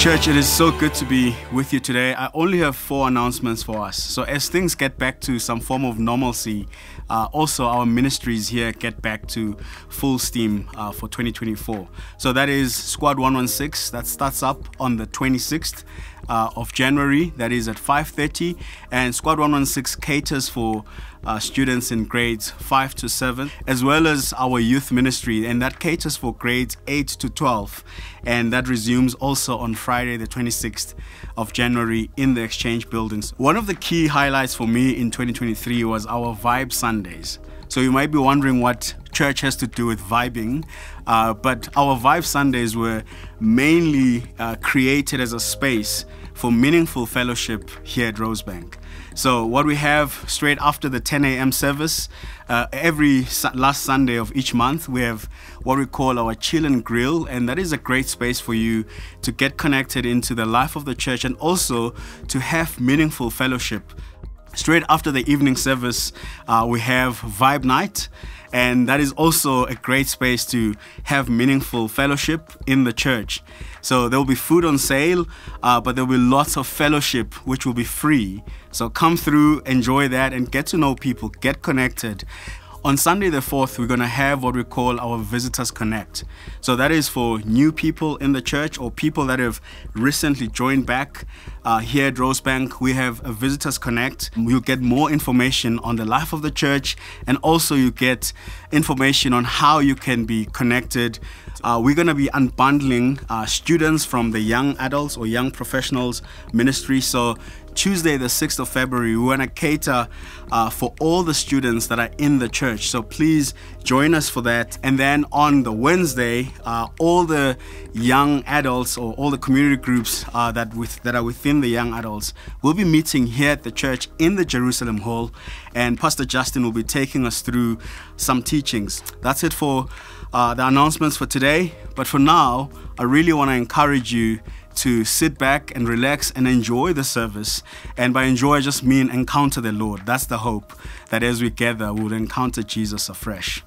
Church, it is so good to be with you today. I only have four announcements for us. So, as things get back to some form of normalcy, uh, also our ministries here get back to full steam uh, for 2024. So, that is Squad 116 that starts up on the 26th uh, of January. That is at 5:30, and Squad 116 caters for uh, students in grades 5 to 7, as well as our youth ministry, and that caters for grades 8 to 12. And that resumes also on Friday, the 26th of January, in the Exchange buildings. One of the key highlights for me in 2023 was our Vibe Sundays. So you might be wondering what church has to do with vibing, uh, but our Vibe Sundays were mainly uh, created as a space for meaningful fellowship here at Rosebank. So, what we have straight after the 10 a.m. service, uh, every su- last Sunday of each month, we have what we call our chill and grill, and that is a great space for you to get connected into the life of the church and also to have meaningful fellowship. Straight after the evening service, uh, we have Vibe Night, and that is also a great space to have meaningful fellowship in the church. So there will be food on sale, uh, but there will be lots of fellowship which will be free. So come through, enjoy that, and get to know people, get connected. On Sunday the 4th, we're going to have what we call our Visitors Connect. So that is for new people in the church or people that have recently joined back. Uh, here at Rosebank, we have a Visitors Connect. You'll get more information on the life of the church and also you get information on how you can be connected. Uh, we're going to be unbundling uh, students from the young adults or young professionals ministry. So Tuesday, the 6th of February, we want to cater uh, for all the students that are in the church. So please join us for that. And then on the Wednesday, uh, all the young adults or all the community groups uh, that with that are within the young adults will be meeting here at the church in the Jerusalem Hall, and Pastor Justin will be taking us through some teachings. That's it for uh, the announcements for today. But for now, I really want to encourage you to sit back and relax and enjoy the service. And by enjoy, I just mean encounter the Lord. That's the hope that as we gather, we'll encounter Jesus afresh.